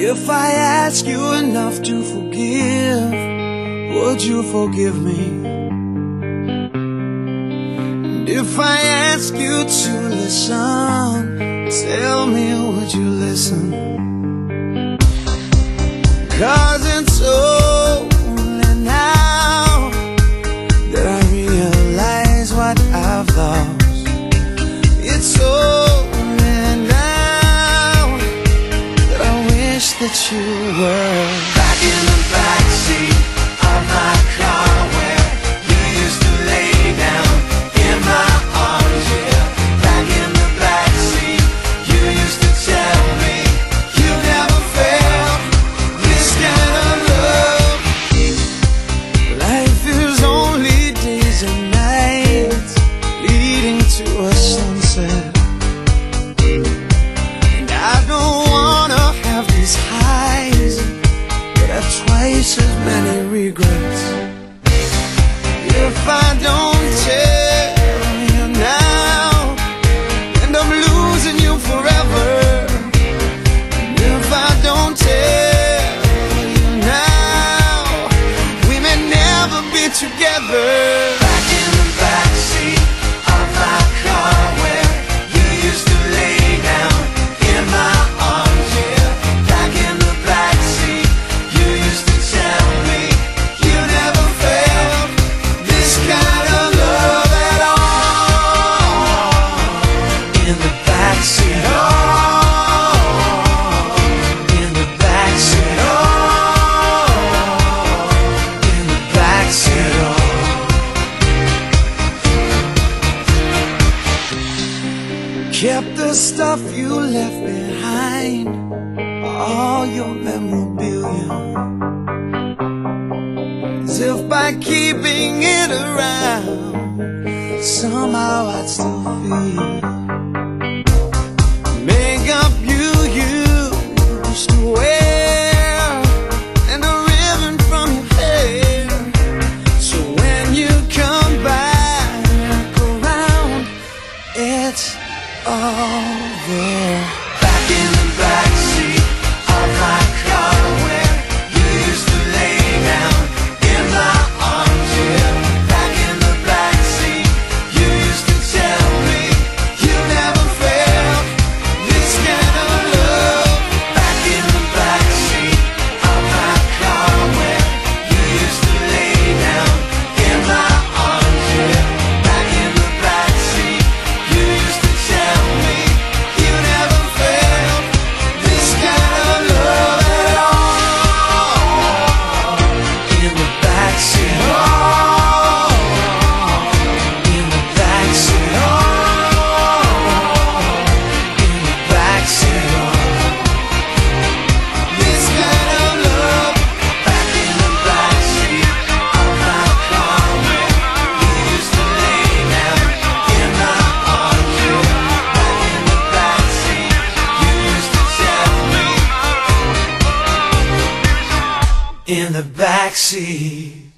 If I ask you enough to forgive, would you forgive me? And if I ask you to listen, tell me would you listen? Come. you were. Back in the backseat of my car Where you used to lay down in my arms, yeah. Back in the backseat You used to tell me You never felt this kind of love. Life is only days and nights Leading to a sunset. as many regrets. the stuff you left behind. All your memorabilia. As if by keeping it around Somehow I'd still feel Oh, over. in the backseat.